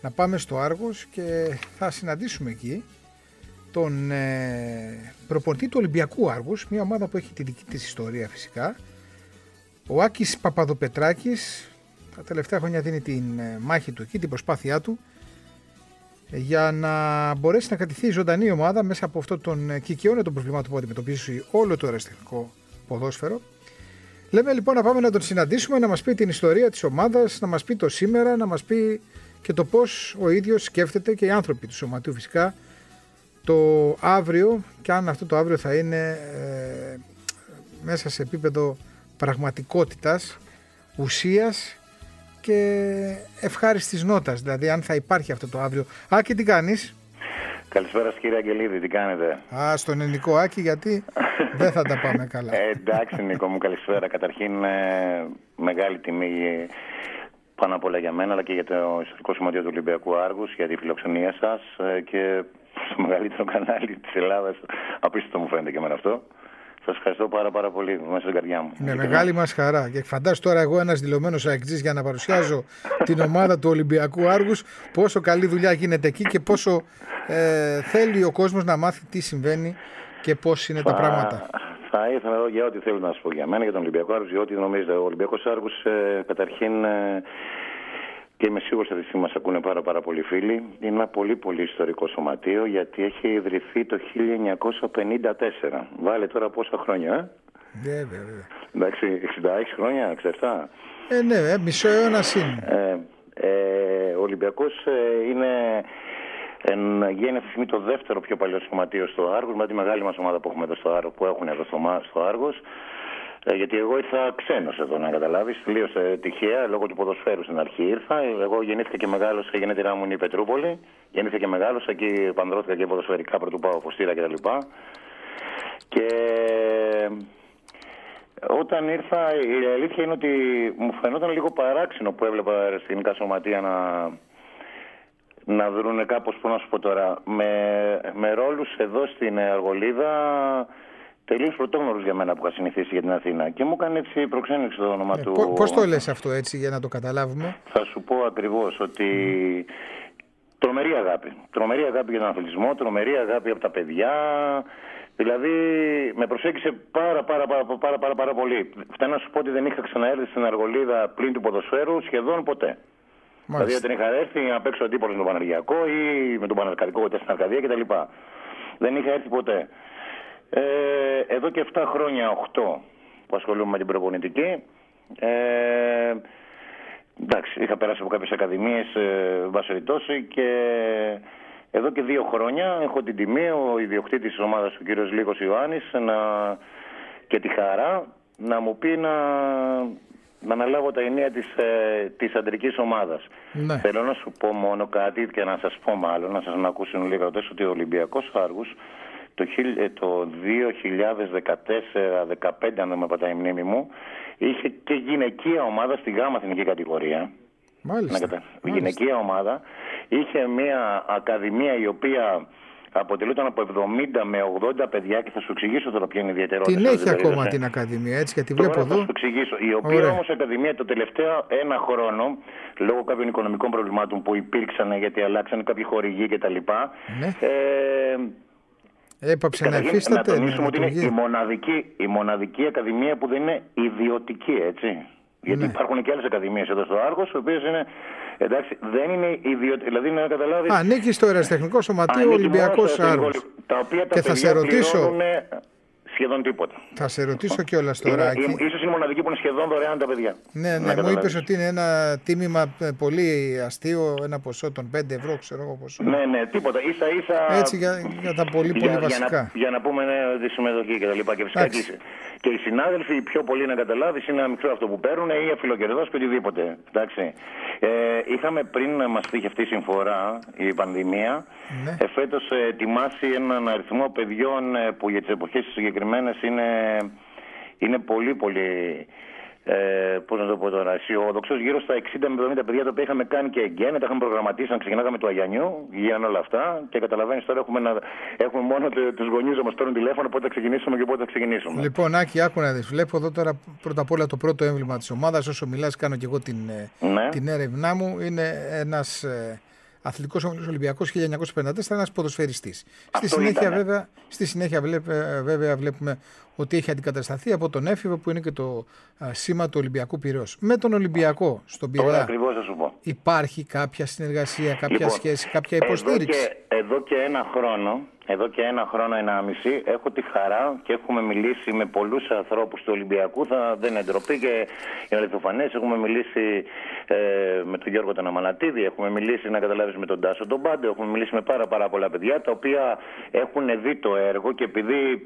να πάμε στο Άργος και θα συναντήσουμε εκεί τον ε, προπονητή του Ολυμπιακού Άργους, μια ομάδα που έχει τη δική της ιστορία φυσικά. Ο Άκης Παπαδοπετράκης τα τελευταία χρόνια δίνει την ε, μάχη του εκεί, την προσπάθειά του για να μπορέσει να κρατηθεί η ζωντανή ομάδα μέσα από αυτό τον ε, κικαιώνα των προβλημάτων που αντιμετωπίζει όλο το αεραστεχνικό ποδόσφαιρο. Λέμε λοιπόν να πάμε να τον συναντήσουμε, να μας πει την ιστορία της ομάδας, να μας πει το σήμερα, να μας πει και το πώς ο ίδιος σκέφτεται και οι άνθρωποι του σωματείου φυσικά το αύριο και αν αυτό το αύριο θα είναι ε, μέσα σε επίπεδο πραγματικότητας, ουσίας και ευχάριστης νότας, δηλαδή αν θα υπάρχει αυτό το αύριο. Άκη, τι κάνεις; Καλησπέρα κύριε Αγγελίδη, τι κάνετε; Α, στον ελληνικό Άκη, γιατί δεν θα τα πάμε καλά. Ε, εντάξει Νίκο μου, καλησπέρα. Καταρχήν ε, μεγάλη τιμή πάνω απ' όλα για μένα, αλλά και για το ιστορικό σωματείο του Ολυμπιακού Άργους, για τη φιλοξενία σας ε, και στο μεγαλύτερο κανάλι της Ελλάδας. Απίστευτο μου φαίνεται και εμένα αυτό. Σας ευχαριστώ πάρα, πάρα πολύ μέσα στην καρδιά μου. Με μεγάλη μας χαρά. Και φαντάζομαι τώρα εγώ ένας δηλωμένος αεκτζή για να παρουσιάζω την ομάδα του Ολυμπιακού Άργους, πόσο καλή δουλειά γίνεται εκεί και πόσο ε, θέλει ο κόσμος να μάθει τι συμβαίνει και πώς είναι τα πράγματα. Θα ήθελα εδώ για ό,τι θέλω να σα πω για μένα, για τον Ολυμπιακό Άργου, για ό,τι νομίζετε. Ο Ολυμπιακός Άργου ε, καταρχήν. Ε, και είμαι σίγουρος ότι μας ακούνε πάρα, πάρα πολλοί φίλοι. Είναι ένα πολύ πολύ ιστορικό σωματείο γιατί έχει ιδρυθεί το 1954. Βάλε τώρα πόσα χρόνια, ε; Ναι, βέβαια. Εντάξει, 66 χρόνια, 67. Ε, ναι, ε, μισό αιώνα είναι. Ε, ε, ο Ολυμπιακός ε, είναι Εν γίνει αυτή τη στιγμή το δεύτερο πιο παλιό σωματείο στο Άργος, με τη μεγάλη μας ομάδα που, έχουμε εδώ στο Άργο, που έχουν εδώ στο, στο Άργος. Ε, γιατί εγώ ήρθα ξένος εδώ, να καταλάβεις. Τελείω ε, τυχαία, λόγω του ποδοσφαίρου στην αρχή ήρθα. Εγώ γεννήθηκα και μεγάλωσα, η γενέτειρά μου είναι η Πετρούπολη. Γεννήθηκα και μεγάλωσα, εκεί πανδρώθηκα και ποδοσφαιρικά πρωτού πάω φωστήρα κτλ. Και όταν ήρθα, η αλήθεια είναι ότι μου φαινόταν λίγο παράξενο που έβλεπα αεραστηνικά σωματεία να, να δρουν κάπως, πώς να σου πω τώρα, με, με ρόλους εδώ στην Αργολίδα τελείως πρωτόγνωρο για μένα που είχα συνηθίσει για την Αθήνα. Και μου έκανε έτσι προξένηξη το όνομα ε, του. Πώς το λες αυτό έτσι για να το καταλάβουμε; Θα σου πω ακριβώς ότι. Τρομερή αγάπη. Τρομερή αγάπη για τον αθλητισμό, τρομερή αγάπη από τα παιδιά. Δηλαδή με προσέγγισε πάρα πάρα πάρα πάρα, πάρα, πάρα πολύ. Φτάνει να σου πω ότι δεν είχα ξαναέρθει στην Αργολίδα πλην του ποδοσφαίρου σχεδόν ποτέ. Μάλιστα. Δηλαδή δεν είχα έρθει να παίξω αντίπολο με τον Πανεργιακό ή με τον Πανεργιακό στην Αρκαδία κτλ. Δεν είχα έρθει ποτέ. Ε, εδώ και 7 χρόνια, 8 που ασχολούμαι με την προπονητική. Ε, εντάξει, είχα περάσει από κάποιες ακαδημίες, ε, και εδώ και δύο χρόνια έχω την τιμή, ο ιδιοκτήτης της ομάδας του κύριος Λίκος Ιωάννης να, και τη χαρά να μου πει να, να αναλάβω τα ενία της, ε, της αντρικής ομάδας. Ναι. Θέλω να σου πω μόνο κάτι και να σας πω μάλλον, να σας να ακούσουν λίγο ότι ο Ολυμπιακός Άργους το, 2014-2015, αν δεν με πατάει η μνήμη μου, είχε και γυναικεία ομάδα στη γάμα εθνική κατηγορία. Μάλιστα. Κατα... Γυναικεία ομάδα. Είχε μια ακαδημία η οποία αποτελούνταν από 70 με 80 παιδιά και θα σου εξηγήσω τώρα ποια είναι η ιδιαιτερότητα. Την έχει ακόμα την Ακαδημία, έτσι, γιατί βλέπω εδώ. Θα σου εξηγήσω. Η οποία όμως Ακαδημία το τελευταίο ένα χρόνο, λόγω κάποιων οικονομικών προβλημάτων που υπήρξαν γιατί αλλάξαν κάποιοι χορηγοί κτλ. Ναι. Ε, Έπαψε να υφίσταται. Να τονίσουμε ότι είναι η μοναδική, η μοναδική ακαδημία που δεν είναι ιδιωτική, έτσι. Γιατί ναι. υπάρχουν και άλλες ακαδημίες εδώ στο Άργος, οι οποίες είναι. Εντάξει, δεν είναι ιδιωτική. Δηλαδή, να καταλάβει. Ανήκει στο Εραστεχνικό Σωματείο Ολυμπιακός Άργο. Τα οποία τα και θα σε ρωτήσω σχεδόν τίποτα. Θα σε ρωτήσω κιόλας τώρα. Είναι, ίσως είναι η μοναδική που είναι σχεδόν δωρεάν τα παιδιά. Ναι, ναι, μου είπες ότι είναι ένα τίμημα ε, πολύ αστείο, ένα ποσό των 5 ευρώ, ξέρω εγώ ποσό. Ναι, ναι, τίποτα. σα ίσα. Έτσι για, για τα πολύ, πολύ για, βασικά. Για να, για να πούμε ναι, τη συμμετοχή και τα λοιπά. Και φυσικά και, και οι συνάδελφοι, οι πιο πολλοί να καταλάβεις, είναι ένα μικρό αυτό που παίρνουν ή αφιλοκερδός και οτιδήποτε. Εντάξει. Ε, είχαμε πριν να μας τύχει αυτή η συμφορά, η πανδημία, ναι. ε, φέτος ε, ετοιμάσει έναν αριθμό παιδιών ε, που για τις εποχές συγκεκριμένες είναι, είναι πολύ πολύ ε, πώς να το πω τώρα, αισιόδοξος, γύρω στα 60 με 70 παιδιά τα οποία είχαμε κάνει και εγκαίνε, τα είχαμε προγραμματίσει να ξεκινάγαμε του Αγιανιού, γίνανε όλα αυτά και καταλαβαίνεις τώρα έχουμε, να, έχουμε μόνο τους γονείς να μας παίρνουν τηλέφωνο πότε θα ξεκινήσουμε και πότε θα ξεκινήσουμε. Λοιπόν, Άκη, άκου να δεις. Βλέπω εδώ τώρα πρώτα απ' όλα το πρώτο έμβλημα της ομάδας. Όσο μιλάς, κάνω και εγώ την, ε, ναι. την έρευνά μου. Είναι ένας ε, Αθλητικός Όμιλο Ολυμπιακός 1954, ένας ποδοσφαιριστής. Στη συνέχεια, βέβαια, στη συνέχεια βέβαια βλέπουμε ότι έχει αντικατασταθεί από τον έφηβο που είναι και το σήμα του Ολυμπιακού Πυρό. Με τον Ολυμπιακό στον Πυραιό. Υπάρχει κάποια συνεργασία, κάποια λοιπόν, σχέση, κάποια υποστήριξη; Εδώ και, εδώ και ένα χρόνο εδώ και ένα χρόνο, ένα μισή, έχω τη χαρά και έχουμε μιλήσει με πολλούς ανθρώπους του Ολυμπιακού, θα δεν είναι ντροπή και είναι αληθοφανές. Έχουμε μιλήσει ε, με τον Γιώργο τον Αμανατίδη, έχουμε μιλήσει να καταλάβεις με τον Τάσο τον Πάντε, έχουμε μιλήσει με πάρα πάρα πολλά παιδιά τα οποία έχουν δει το έργο και επειδή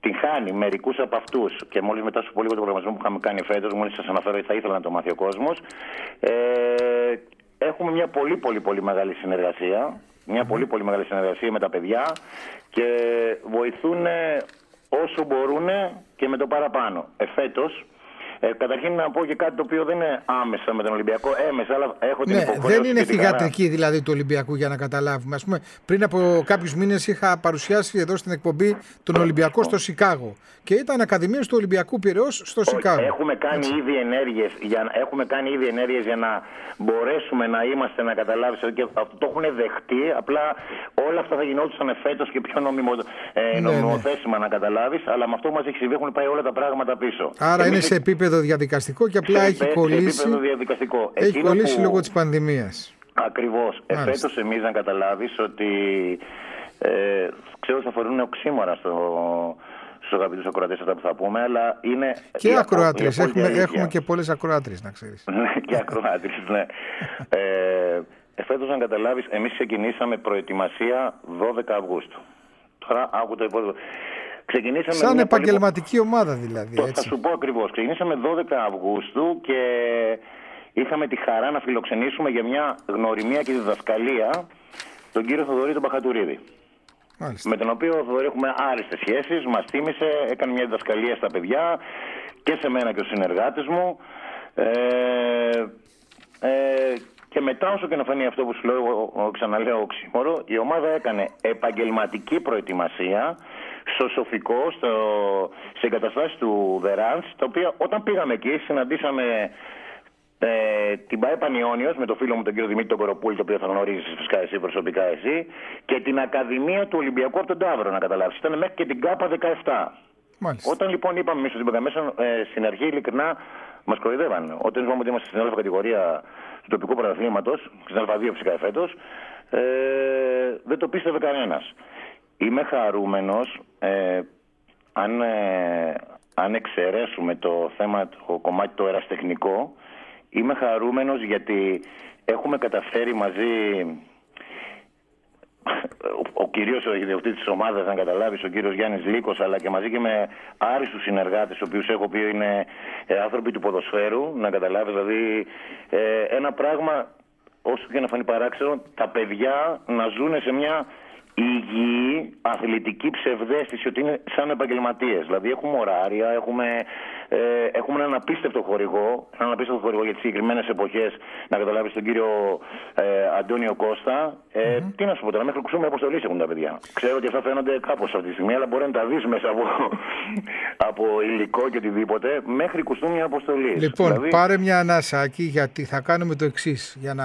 την χάνει μερικούς από αυτούς. Και μόλις μετά σου πω λίγο το προγραμματισμό που είχαμε κάνει φέτος, μόλις σας αναφέρω ότι θα ήθελα να το μάθει ο κόσμος. Ε, έχουμε μια πολύ πολύ πολύ μεγάλη συνεργασία μια πολύ πολύ μεγάλη συνεργασία με τα παιδιά και βοηθούν όσο μπορούν και με το παραπάνω. Εφέτος ε, καταρχήν να πω και κάτι το οποίο δεν είναι άμεσα με τον Ολυμπιακό, έμεσα, αλλά έχω την ναι, Δεν είναι θηγατρική δηλαδή του Ολυμπιακού για να καταλάβουμε. Ας πούμε, πριν από κάποιους μήνες είχα παρουσιάσει εδώ στην εκπομπή τον Ολυμπιακό στο Σικάγο. Και ήταν Ακαδημίας του Ολυμπιακού Πυραιός στο Σικάγο. Έχουμε κάνει ήδη ενέργειες για, έχουμε κάνει ήδη ενέργειες για να μπορέσουμε να είμαστε, να καταλάβεις και αυτό το έχουν δεχτεί. Απλά όλα αυτά θα γινόντουσαν φέτος και πιο νομιμο, ε, ναι, ναι. νομιμοθέσιμα να καταλάβεις. Αλλά με αυτό που μας έχει συμβεί έχουν πάει όλα τα πράγματα πίσω. Άρα είναι σε επίπεδο επίπεδο διαδικαστικό και απλά έχει κολλήσει. διαδικαστικό. Έχει κολλήσει που... λόγω της πανδημίας. Ακριβώς. Εφέτος, εμείς να καταλάβεις ότι. Ε, ξέρω ότι θα φορούν οξύμορα στο, στους αγαπητούς ακροατές αυτά που θα πούμε, αλλά είναι. Και ακροάτρε. Έχουμε, έχουμε και πολλές ακροάτρε, να ξέρεις. Ναι, και ακροάτρε, ναι. ε, Εφέτος, να καταλάβεις, εμείς ξεκινήσαμε προετοιμασία 12 Αυγούστου. Τώρα άκου το υπόλοιπο. Ξεκινήσαμε Σαν επαγγελματική πολύ... ομάδα δηλαδή. Το, έτσι. Θα σου πω ακριβώς. Ξεκινήσαμε 12 Αυγούστου και είχαμε τη χαρά να φιλοξενήσουμε για μια γνωριμία και διδασκαλία τον κύριο Θοδωρή τον Παχατουρίδη. Μάλιστα. Με τον οποίο Θοδωρή έχουμε άριστες σχέσεις. Μας θύμισε, έκανε μια διδασκαλία στα παιδιά και σε μένα και στους συνεργάτες μου. Ε, ε, και μετά, όσο και να φανεί αυτό που σου λέω, ξαναλέω οξύμορο, η ομάδα έκανε επαγγελματική προετοιμασία στο Σοφικό, στο, σε εγκαταστάσεις του Βεράνς, τα οποία όταν πήγαμε εκεί συναντήσαμε ε, την ΠαΕ Πανιόνιος με τον φίλο μου τον κύριο Δημήτρη τον Κοροπούλη, το οποίο θα γνωρίζεις φυσικά εσύ προσωπικά εσύ, και την Ακαδημία του Ολυμπιακού από τον Ταύρο, να καταλάβεις. Ήταν μέχρι και την ΚΑΠΑ 17. Μάλιστα. Όταν λοιπόν είπαμε εμείς ότι μέσα ε, στην αρχή ειλικρινά μας κοροϊδεύαν. Όταν είπαμε ότι είμαστε στην άλλη κατηγορία του τοπικού πρωταθλήματος, στην Α2 φυσικά φέτο, ε, δεν το πίστευε κανένας. Είμαι χαρούμενος ε, αν, ε, αν εξαιρέσουμε το θέμα, το κομμάτι το εραστεχνικό, είμαι χαρούμενος γιατί έχουμε καταφέρει μαζί ο, ο κυρίως ο ιδιοκτήτης της ομάδας, να καταλάβεις, ο κύριος Γιάννης Λίκος, αλλά και μαζί και με άριστους συνεργάτες, ο οποίους έχω πει είναι ε, άνθρωποι του ποδοσφαίρου, να καταλάβεις, δηλαδή ε, ένα πράγμα, όσο και να φανεί παράξενο, τα παιδιά να ζουν σε μια υγιή αθλητική ψευδέστηση ότι είναι σαν επαγγελματίες. Δηλαδή έχουμε ωράρια, έχουμε, ε, έχουμε έναν απίστευτο χορηγό, έναν απίστευτο χορηγό για τις συγκεκριμένες εποχές. Να καταλάβεις τον κύριο ε, Αντώνιο Κώστα. Ε, mm-hmm. Τι να σου πω τώρα, μέχρι κουστούμε αποστολή έχουν τα παιδιά. Ξέρω ότι αυτά φαίνονται κάπως αυτή τη στιγμή, αλλά μπορεί να τα δεις μέσα από, από υλικό και οτιδήποτε. Μέχρι κουστούμε μια αποστολή. Λοιπόν, δηλαδή... πάρε μια ανάσακη γιατί θα κάνουμε το εξής. Για να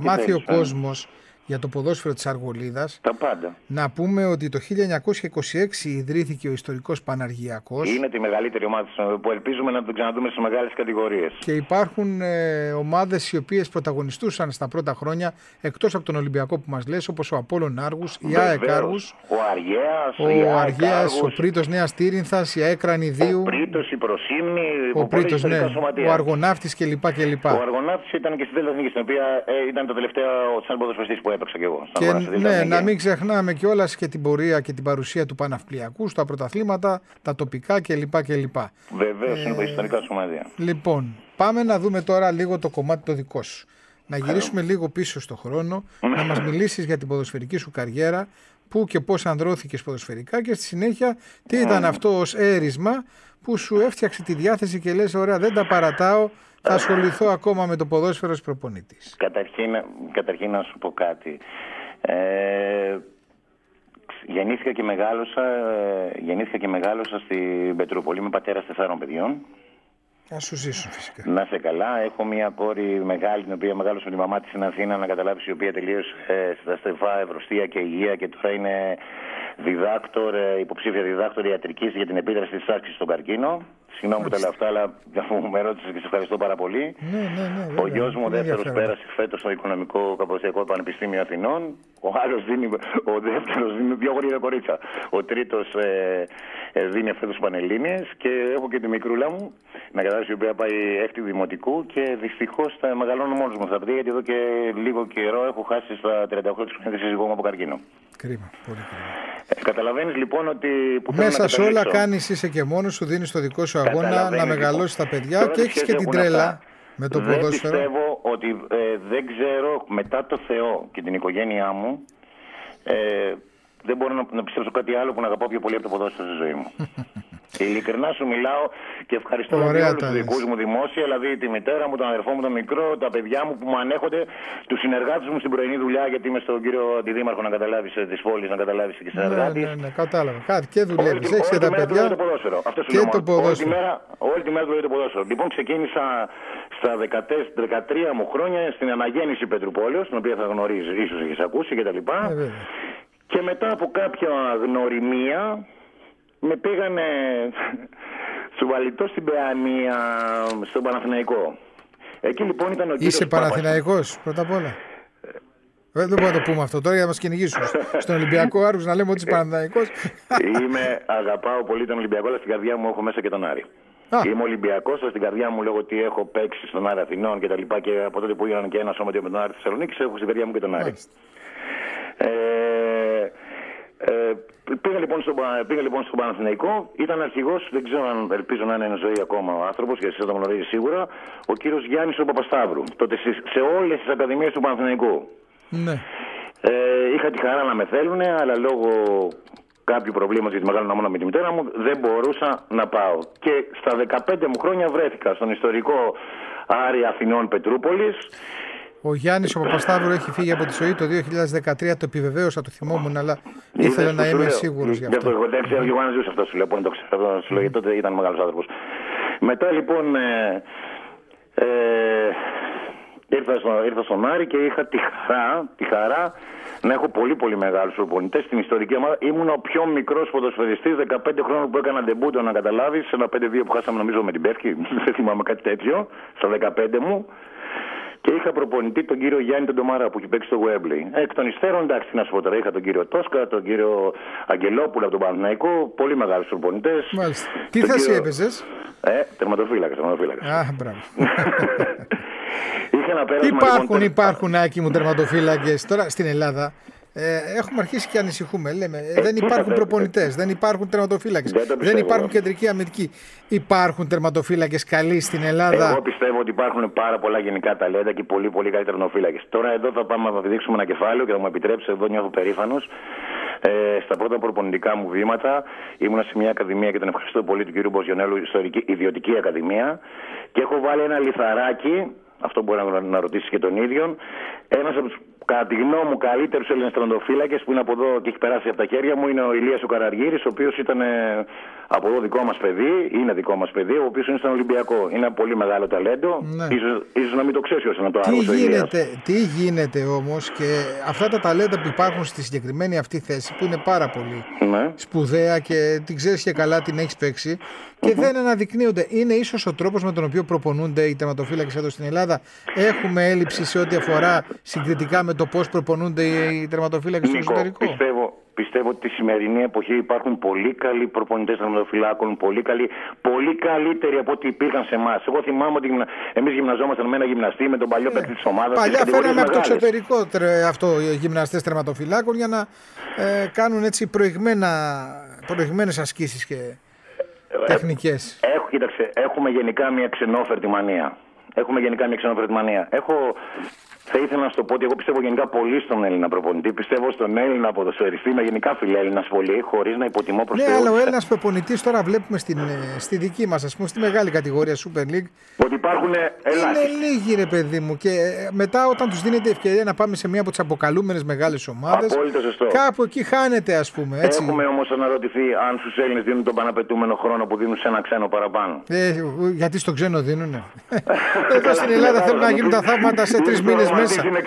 μάθει ο κόσμος για το ποδόσφαιρο της Αργολίδας. Τα πάντα. Να πούμε ότι το 1926 ιδρύθηκε ο ιστορικός Παναργιακός. Είναι τη μεγαλύτερη ομάδα που ελπίζουμε να τον ξαναδούμε στις μεγάλες κατηγορίες. Και υπάρχουν ε, ομάδες οι οποίες πρωταγωνιστούσαν στα πρώτα χρόνια εκτός από τον Ολυμπιακό που μας λες όπως ο Απόλλων Άργους, η ΑΕΚ Άργους, ο Αργέας, ο, Αργέας, ο Πρίτος Νέας Τύρινθας, η ΑΕΚ Ρανιδίου, ο Πρίτος, η Προσήμνη, ο, Πρίτος, ναι, ο Αργοναύτης κλπ. Ο Αργοναύτης ήταν και στη Δέλτα στην οποία ε, ήταν το τελευταίο σαν ποδοσφαιριστής που έπαιξα και εγώ. Και, ναι, να μην ξεχνάμε κιόλας και την πορεία και την παρουσία του Παναυπλιακού στα πρωταθλήματα, τα τοπικά κλπ. κλπ. Βεβαίως, ε, είναι ιστορικά σωματεία. Λοιπόν, πάμε να δούμε τώρα λίγο το κομμάτι το δικό σου. Να γυρίσουμε λίγο πίσω στο χρόνο, να μας μιλήσεις για την ποδοσφαιρική σου καριέρα, πού και πώς ανδρώθηκες ποδοσφαιρικά και στη συνέχεια τι ήταν αυτό ως έρισμα που σου έφτιαξε τη διάθεση και λες ωραία δεν τα παρατάω, θα ασχοληθώ ακόμα με το ποδόσφαιρο ως προπονητής. Καταρχήν, καταρχήν να σου πω κάτι. Ε, γεννήθηκα και μεγάλωσα, γεννήθηκα και μεγάλωσα στην Πετρούπολη με πατέρα τεσσάρων παιδιών. Να σου ζήσουν φυσικά. Να σε καλά. Έχω μια κόρη μεγάλη, την οποία μεγάλωσε με τη μαμά της στην Αθήνα, να καταλάβεις, η οποία τελείωσε ε, στα στεφά ευρωστία και υγεία και τώρα είναι διδάκτορ, ε, υποψήφια διδάκτορ ιατρικής για την επίδραση της άσκηση στον καρκίνο. Συγγνώμη που τα λέω αυτά, αλλά αφού με ρώτησες και σε ευχαριστώ πάρα πολύ. Ναι, ναι, ναι, βέβαια. Ο γιος μου, ο Είναι δεύτερος, ενδιαφέρον. πέρασε φέτος στο Οικονομικό Καποδοσιακό Πανεπιστήμιο Αθηνών. Ο άλλος δίνει, ο δεύτερος δίνει δύο γρήγορα κορίτσα. Ο τρίτος ε, ε, δίνει φέτος Πανελλήνιες και έχω και τη μικρούλα μου, να καταλάβει, η οποία πάει έκτη δημοτικού και δυστυχώς θα μεγαλώνω μόνος μου στα παιδιά, γιατί εδώ και λίγο καιρό έχω χάσει στα 38 της χρόνια τη σύζυγό μου από καρκίνο. Κρίμα, πολύ κρίμα. Ε, Καταλαβαίνεις λοιπόν ότι. Που θέλω Μέσα να σε όλα καταλήξω. κάνεις είσαι και μόνος σου, δίνεις το δικό σου αγώνα Καταλαβαίνεις, να λοιπόν. μεγαλώσεις τα παιδιά Τώρα και τι έχει και σχέση την έχουν τρέλα αυτά. με το δεν ποδόσφαιρο. πιστεύω ότι ε, δεν ξέρω μετά το Θεό και την οικογένειά μου ε, δεν μπορώ να, να πιστέψω κάτι άλλο που να αγαπάω πιο πολύ από το ποδόσφαιρο στη ζωή μου. Ειλικρινά σου μιλάω και ευχαριστώ Ωραία Ωραία όλους τα του λες. δικού μου δημόσια, δηλαδή τη μητέρα μου, τον αδερφό μου, τον μικρό, τα παιδιά μου που μου ανέχονται, τους συνεργάτες μου στην πρωινή δουλειά, γιατί είμαι στον κύριο Αντιδήμαρχο να καταλάβεις της πόλης, να καταλάβεις και Ναι, συνεργάτης. ναι, ναι, κατάλαβα. Κάτι και Όλη δουλεύει. τη- Έχεις και όλη τα τη μέρα παιδιά δουλεύει το ποδόσφαιρο. Αυτό σου και λέω το μόνο. Όλη τη ποδόσφαιρο. μέρα, όλη τη μέρα δουλεύει το ποδόσφαιρο. Λοιπόν, ξεκίνησα στα 14, 13 μου χρόνια στην αναγέννηση Πετρουπόλεως, την οποία θα γνωρίζεις, ίσως έχεις ακούσει κτλ. Ε, βέβαια. Και μετά από κάποια γνωριμία με πήγανε στο βαλιτό στην Παιανία, στον Παναθηναϊκό. Εκεί λοιπόν ήταν ο κύριος Είσαι Παπας- Παναθηναϊκός πρώτα απ' όλα. Ε, Δεν μπορούμε να το πούμε αυτό τώρα για να μας κυνηγήσουν. Στον Ολυμπιακό Άργο να λέμε ότι είσαι Παναθηναϊκός. Είμαι, αγαπάω πολύ τον Ολυμπιακό, αλλά στην καρδιά μου έχω μέσα και τον Άρη. Α. Είμαι Ολυμπιακός, αλλά στην καρδιά μου λόγω ότι έχω παίξει στον Άρη Αθηνών και τα λοιπά και από τότε που έγιναν και ένα σώματιο με τον Άρη Θεσσαλονίκη, έχω στην καρδιά μου και τον Άρη. Μάλιστα. Ε, ε, πήγα, λοιπόν στον, Πα- πήγα λοιπόν στον Παναθηναϊκό. Ήταν αρχηγός, δεν ξέρω αν ελπίζω να είναι εν ζωή ακόμα ο άνθρωπος, γιατί εσύ θα τον γνωρίζει σίγουρα, ο κύριος Γιάννης ο Παπασταύρου. Τότε σε, σε όλες τις ακαδημίες του Παναθηναϊκού. Ναι. Ε, είχα τη χαρά να με θέλουν, αλλά λόγω κάποιου προβλήματος, γιατί μεγάλωνα μόνο με τη μητέρα μου, δεν μπορούσα να πάω. Και στα 15 μου χρόνια βρέθηκα στον ιστορικό Άρη Αθηνών Πετρούπολης Ο Γιάννης ο Παπασταύρου έχει φύγει από τη ζωή το 2013. Το επιβεβαίωσα, το θυμόμουν, αλλά ήθελα Είδες να που σου είμαι λέω. σίγουρος γι' Δεν αυτό. το δεν ξέρω και εγώ αν ζούσε αυτό σου λέω. Πού να το ξέρω, αυτό σου λέω, γιατί τότε ήταν μεγάλος άνθρωπος. Μετά λοιπόν ε, ε, ήρθα, στο, ήρθα στον Άρη και είχα τη χαρά, τη χαρά να έχω πολύ πολύ μεγάλους προπονητές στην ιστορική ομάδα. Ήμουν ο πιο μικρός ποδοσφαιριστή 15 χρόνων που έκανα ντεμπούτο να καταλάβεις. Σε ένα 5-2 που χάσαμε νομίζω με την Πεύκη. Δεν θυμάμαι κάτι τέτοιο. Στα 15 μου. Και είχα προπονητή τον κύριο Γιάννη τον Ντομάρα που έχει παίξει στο Wembley. Εκ των υστέρων, εντάξει, τι να σου πω τώρα. Είχα τον κύριο Τόσκα, τον κύριο Αγγελόπουλο από τον Παναθηναϊκό. Πολύ μεγάλους προπονητές. Μάλιστα. Τι θέση έπαιζες; Ε, τερματοφύλακας, τερματοφύλακας. Α, μπράβο. Είχα ένα πέρασμα. Υπάρχουν, λοιπόν, υπάρχουν άκοι μου τερματοφύλακες τώρα στην Ελλάδα; Ε, έχουμε αρχίσει και ανησυχούμε. Λέμε, ε, δεν κοίτα, υπάρχουν δεν- προπονητές, δεν υπάρχουν τερματοφύλακες, Δεν το δεν πιστεύω. υπάρχουν κεντρικοί αμυντικοί. Υπάρχουν τερματοφύλακες καλοί στην Ελλάδα. Εγώ πιστεύω ότι υπάρχουν πάρα πολλά γενικά ταλέντα και πολύ πολύ καλοί τερματοφύλακες. Τώρα εδώ θα πάμε να δείξουμε ένα κεφάλαιο και θα μου επιτρέψει, εδώ νιώθω περήφανος. Ε, στα πρώτα προπονητικά μου βήματα ήμουνα σε μια ακαδημία και τον ευχαριστώ πολύ του κ. Μποζιονέλου, ιστορική ιδιωτική ακαδημία. Και έχω βάλει ένα λιθαράκι, αυτό μπορεί να, να ρωτήσεις και τον ίδιο, ένας από τους κατά τη γνώμη μου καλύτερου Έλληνε τερματοφύλακε που είναι από εδώ και έχει περάσει από τα χέρια μου είναι ο Ηλίας ο Καραργύρης, ο οποίος ήταν ε, από εδώ δικό μας παιδί, είναι δικό μας παιδί, ο οποίος είναι στον Ολυμπιακό. Είναι ένα πολύ μεγάλο ταλέντο. Ναι. Ίσως, ίσως να μην το ξέρεις όσο να το Τι άκουσε ο Ηλίας. γίνεται, τι γίνεται όμως και αυτά τα ταλέντα που υπάρχουν στη συγκεκριμένη αυτή θέση που είναι πάρα πολύ Ναι. σπουδαία και την ξέρεις και καλά την έχεις παίξει και δεν αναδεικνύονται. Είναι ίσως ο τρόπος με τον οποίο προπονούνται οι τερματοφύλακες εδώ στην Ελλάδα. Έχουμε έλλειψη σε ό,τι αφορά συγκριτικά με το πώς προπονούνται οι τερματοφύλακες στο Νίκο, εσωτερικό; πιστεύω, πιστεύω ότι τη σημερινή εποχή υπάρχουν πολύ καλοί προπονητές τερματοφυλάκων, πολύ, καλοί, πολύ καλύτεροι από ό,τι υπήρχαν σε εμάς. Εγώ θυμάμαι ότι εμείς γυμναζόμασταν με ένα γυμναστή, με τον παλιό παίκτη της ομάδας. Ε, Παλιά φέραμε από το εξωτερικό τερ- αυτό, οι γυμναστές τερματοφυλάκων για να ε, κάνουν έτσι προηγμένα, προηγμένες ασκήσεις και τεχνικές. Έχω, κοίταξε, έχουμε γενικά μια ξενόφερτη μανία. Έχουμε γενικά μια ξενόφερτη μανία. Έχω Θα ήθελα να σου το πω ότι εγώ πιστεύω γενικά πολύ στον Έλληνα προπονητή. Πιστεύω στον Έλληνα ποδοσφαιριστή. Είμαι γενικά φιλέλληνα πολύ, χωρίς να υποτιμώ προς Ναι, αλλά ο Έλληνας προπονητής τώρα βλέπουμε στην, ε, στη δική μας, ας πούμε, στη μεγάλη κατηγορία Super League. Ότι υπάρχουν ελάχιστοι. Είναι λίγοι, ρε παιδί μου. Και ε, μετά, όταν τους δίνεται ευκαιρία να πάμε σε μία από τις αποκαλούμενες μεγάλες ομάδες. Απόλυτο σωστό. Κάπου εκεί χάνεται, ας πούμε. Έτσι. Έχουμε όμως αναρωτηθεί αν στους Έλληνες δίνουν τον παναπετούμενο χρόνο που δίνουν σε ένα ξένο παραπάνω. Ε, γιατί στον ξένο δίνουνε. Εδώ στην Ελλάδα θέλουν να γίνουν τα θαύματα σε τρεις μήνες μέσα. ναι,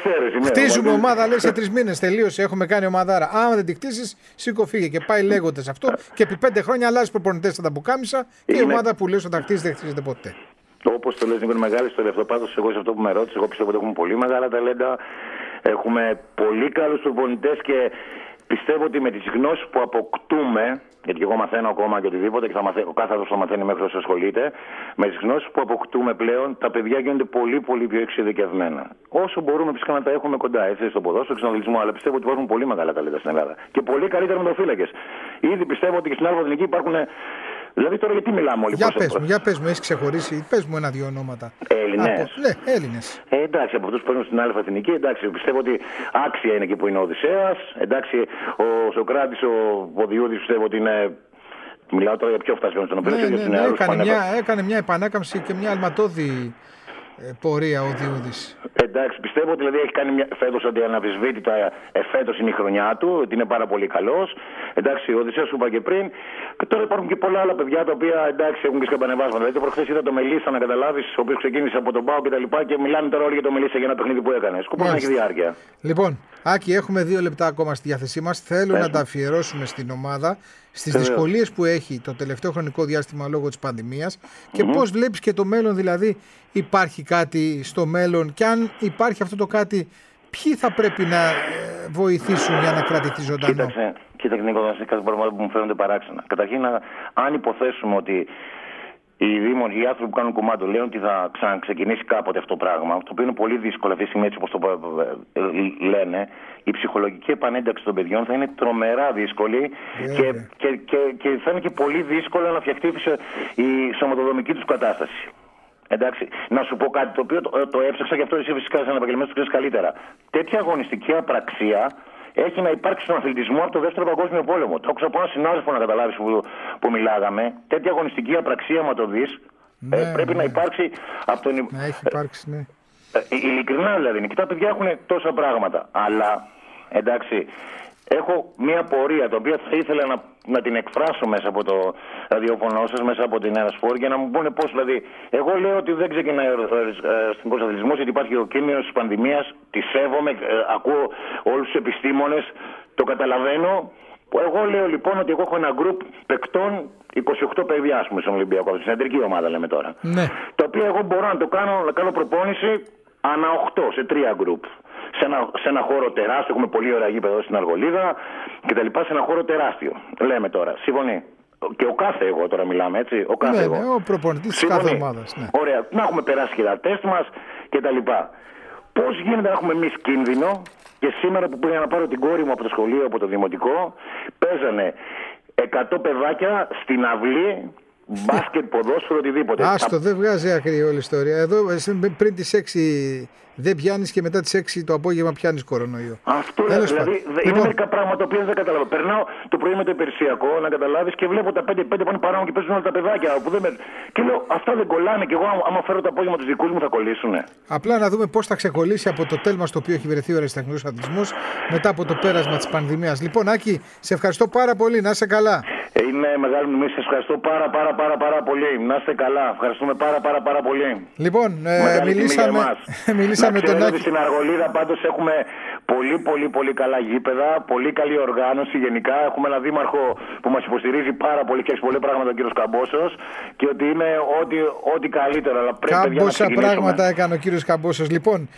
Χτίζουμε ομάδα, λέει σε τρεις μήνες. Τελείωσε. Έχουμε κάνει ομαδάρα. Άμα δεν τη κτίσει, σήκω φύγε. Και πάει λέγοντας αυτό. Και επί πέντε χρόνια αλλάζει προπονητές στα πουκάμισα και η ομάδα που λέει όταν χτίζεις δεν χτίζεται ποτέ. Όπως το λες, είναι μεγάλη ιστορία αυτό. Πάντως, εγώ σε αυτό που με ρώτησες, εγώ πιστεύω ότι έχουμε πολύ μεγάλα ταλέντα. Έχουμε πολύ καλούς προπονητές και πιστεύω ότι με τις γνώσεις που αποκτούμε, γιατί εγώ μαθαίνω ακόμα και οτιδήποτε και θα μαθα... ο κάθε άνθρωπος θα μαθαίνει μέχρι όσο ασχολείται, με τις γνώσεις που αποκτούμε πλέον, τα παιδιά γίνονται πολύ, πολύ πιο εξειδικευμένα. Όσο μπορούμε φυσικά να τα έχουμε κοντά, έτσι, στο ποδόσφαιρο, στον αθλητισμό, αλλά πιστεύω ότι υπάρχουν πολύ μεγάλα ταλέντα στην Ελλάδα. Και πολύ καλύτερα με το φύλακες. Ήδη πιστεύω ότι και στην άλλη εθνική υπάρχουν Δηλαδή τώρα γιατί μιλάμε όλοι Για πες μου, για πες μου, έχεις ξεχωρίσει, πες μου ένα-δυο ονόματα. Έλληνες. Ναι, Έλληνες. Ε, εντάξει, από αυτούς που παίρνουν στην άλλη εθνική, εντάξει, πιστεύω ότι άξια είναι εκεί που είναι ο Οδυσσέας. Εντάξει, ο Σοκράτης, ο Ποδιούδης πιστεύω ότι είναι Μιλάω τώρα για πιο φτασμένο στον οποίο ναι, ναι, ναι, έκανε, μια, έκανε μια επανάκαμψη και μια αλματώδη ε, πορεία ο Διούδης. Εντάξει, πιστεύω ότι δηλαδή έχει κάνει μια... φέτος ότι αναβισβήτητα εφέτο είναι η χρονιά του, ότι είναι πάρα πολύ καλός. Εντάξει, ο Οδυσσέας σου είπα και πριν. Και τώρα υπάρχουν και πολλά άλλα παιδιά τα οποία εντάξει έχουν και σκαμπανεβάσματα. Δηλαδή, προχθές είδα το Μελίσσα να καταλάβεις, ο οποίος ξεκίνησε από τον Πάο και τα λοιπά και μιλάνε τώρα όλοι για το Μελίσσα για ένα παιχνίδι που έκανε. Σκοπό να έχει διάρκεια. Λοιπόν, Άκη, έχουμε δύο λεπτά ακόμα στη διάθεσή μας. Θέλω Πες. να τα αφιερώσουμε στην ομάδα στις δυσκολίες που έχει το τελευταίο χρονικό διάστημα λόγω της πανδημίας και mm-hmm. πώς βλέπεις και το μέλλον, δηλαδή υπάρχει κάτι στο μέλλον και αν υπάρχει αυτό το κάτι, ποιοι θα πρέπει να βοηθήσουν για να κρατηθεί ζωντανό; Κοίταξε, κοίταξε Νίκο, να κάτι πράγματα που μου φαίνονται παράξενα. Καταρχήν, αν υποθέσουμε ότι οι δήμονες, οι άνθρωποι που κάνουν κομμάτι λένε ότι θα ξαναξεκινήσει κάποτε αυτό το πράγμα, το οποίο είναι πολύ δύσκολο αυτή τη στιγμή, έτσι όπως το λένε, η ψυχολογική επανένταξη των παιδιών θα είναι τρομερά δύσκολη yeah. και, και, και, και, θα είναι και πολύ δύσκολο να φτιαχτεί η σωματοδομική τους κατάσταση. Εντάξει, να σου πω κάτι το οποίο το, το έψαξα και αυτό εσύ φυσικά σαν επαγγελματία το ξέρεις καλύτερα. Τέτοια αγωνιστική απραξία έχει να υπάρξει στον αθλητισμό από το δεύτερο παγκόσμιο πόλεμο. Το άκουσα από έναν συνάδελφο να καταλάβεις που, που μιλάγαμε. Τέτοια αγωνιστική απραξία, μα το δεις, ναι, ε, πρέπει ναι. να υπάρξει από τον. Να έχει υπάρξει, ναι. Ε, ειλικρινά δηλαδή. Και τα παιδιά έχουν τόσα πράγματα. Αλλά εντάξει, έχω μία πορεία, την οποία θα ήθελα να, να την εκφράσω μέσα από το ραδιόφωνο σας, μέσα από την Ερασφόρ για να μου πούνε πώς. Δηλαδή, εγώ λέω ότι δεν ξεκινάει ο αστυνομικό αθλητισμό, γιατί υπάρχει ο κίνδυνος της πανδημίας. Τη σέβομαι, ε, ακούω όλους τους επιστήμονες, το καταλαβαίνω. Εγώ λέω λοιπόν ότι εγώ έχω ένα γκρουπ παικτών 28 παιδιά, ας πούμε, στον Ολυμπιακό, στην κεντρική ομάδα λέμε τώρα. Ναι. Το οποίο εγώ μπορώ να το κάνω, να κάνω προπόνηση ανά 8 σε τρία γκρουπ σε ένα, σε ένα χώρο τεράστιο. Έχουμε πολύ ωραία γήπεδα εδώ στην Αργολίδα και τα λοιπά. Σε ένα χώρο τεράστιο. Λέμε τώρα. Συμφωνεί. Και ο κάθε εγώ τώρα μιλάμε, έτσι. Ο κάθε ναι, εγώ. Ναι, ο προπονητής της κάθε ομάδας. Ναι. Ωραία. Να έχουμε περάσει και τα τεστ μας και τα λοιπά. Πώς γίνεται να έχουμε εμείς κίνδυνο και σήμερα που πήγα να πάρω την κόρη μου από το σχολείο, από το δημοτικό, παίζανε 100 παιδάκια στην αυλή μπάσκετ, ποδόσφαιρο, οτιδήποτε. Άστο, δεν βγάζει άκρη όλη η ιστορία. Εδώ πριν τις 6 δεν πιάνεις και μετά τις 6 το απόγευμα πιάνεις κορονοϊό. Αυτό είναι. Δηλαδή, είναι λοιπόν... μερικά πράγματα τα οποία δεν καταλαβαίνω. Περνάω το πρωί με το υπηρεσιακό, να καταλάβεις και βλέπω τα 5-5 πάνε παράγουν και παίζουν όλα τα παιδάκια. Που δεν με... Και λέω, αυτά δεν κολλάνε. Και εγώ, άμα φέρω το απόγευμα τους δικούς μου, θα κολλήσουν. Απλά να δούμε πώς θα ξεκολλήσει από το τέλμα στο οποίο έχει βρεθεί ο αριστεχνικός αθλητισμός μετά από το πέρασμα της πανδημίας. Λοιπόν, Άκη, σε ευχαριστώ πάρα πολύ. Να είσαι καλά. Είναι μεγάλη μου Σας ευχαριστώ πάρα, πάρα, πάρα, πάρα πολύ. Να είστε καλά. Ευχαριστούμε πάρα, πάρα, πάρα πολύ. Λοιπόν, ε, μιλήσαμε, μιλήσαμε τον Άκη. Στην Αργολίδα πάντως έχουμε πολύ, πολύ, πολύ καλά γήπεδα. Πολύ καλή οργάνωση γενικά. Έχουμε ένα δήμαρχο που μας υποστηρίζει πάρα πολύ και έχει πολλά πράγματα ο κύριος Καμπόσος. Και ότι είναι ό,τι, ό,τι καλύτερο. Αλλά πρέπει Κάμποσα πράγματα έκανε ο κύριος Καμπόσος. Λοιπόν,